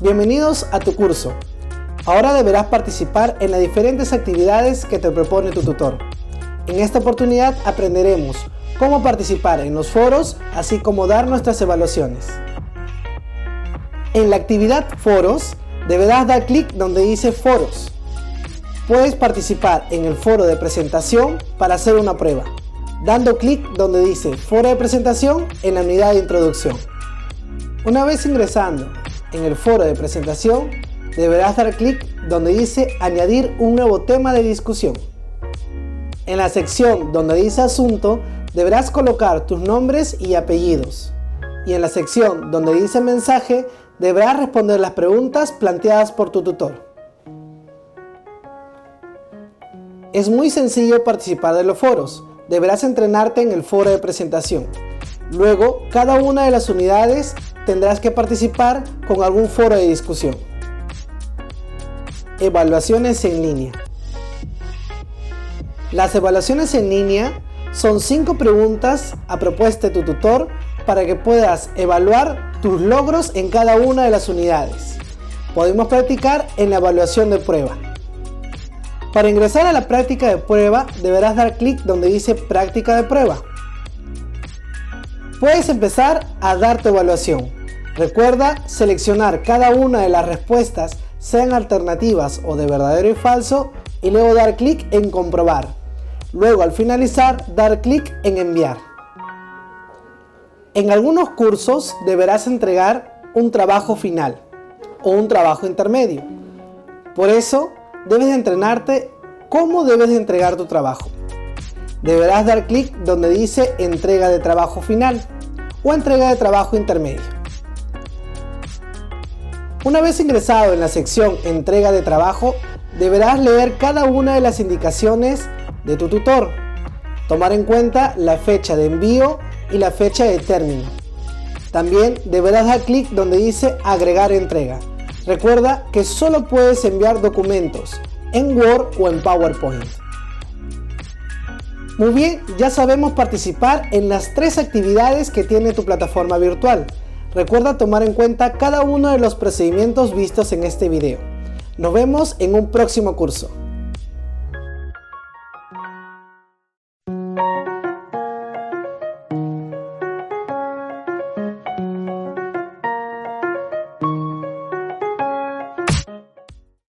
Bienvenidos a tu curso. Ahora deberás participar en las diferentes actividades que te propone tu tutor. En esta oportunidad aprenderemos cómo participar en los foros, así como dar nuestras evaluaciones. En la actividad Foros, deberás dar clic donde dice Foros. Puedes participar en el foro de presentación para hacer una prueba, dando clic donde dice Foro de presentación en la unidad de introducción. Una vez ingresando en el foro de presentación, deberás dar clic donde dice Añadir un nuevo tema de discusión. En la sección donde dice Asunto, deberás colocar tus nombres y apellidos. Y en la sección donde dice Mensaje, deberás responder las preguntas planteadas por tu tutor. Es muy sencillo participar de los foros. Deberás entrenarte en el foro de presentación. Luego, cada una de las unidades tendrás que participar con algún foro de discusión. Evaluaciones en línea. Las evaluaciones en línea son cinco preguntas a propuesta de tu tutor para que puedas evaluar tus logros en cada una de las unidades. Podemos practicar en la evaluación de prueba. Para ingresar a la práctica de prueba deberás dar clic donde dice práctica de prueba. Puedes empezar a dar tu evaluación. Recuerda seleccionar cada una de las respuestas, sean alternativas o de verdadero y falso, y luego dar clic en comprobar. Luego al finalizar, dar clic en enviar. En algunos cursos deberás entregar un trabajo final o un trabajo intermedio. Por eso, debes entrenarte cómo debes de entregar tu trabajo deberás dar clic donde dice entrega de trabajo final o entrega de trabajo intermedio. Una vez ingresado en la sección entrega de trabajo, deberás leer cada una de las indicaciones de tu tutor. Tomar en cuenta la fecha de envío y la fecha de término. También deberás dar clic donde dice agregar entrega. Recuerda que solo puedes enviar documentos en Word o en PowerPoint. Muy bien, ya sabemos participar en las tres actividades que tiene tu plataforma virtual. Recuerda tomar en cuenta cada uno de los procedimientos vistos en este video. Nos vemos en un próximo curso.